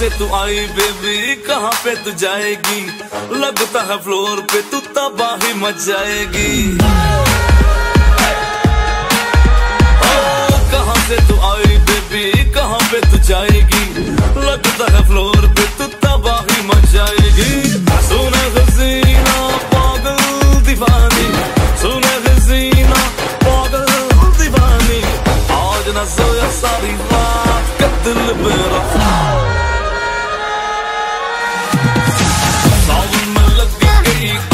से तू आई बेबी कहाँ पे तू जाएगी? लगता है फ्लोर पे तू तबाही मच जाएगी कहाँ से तू आई बेबी कहाँ पे तू जाएगी? लगता है फ्लोर Rico.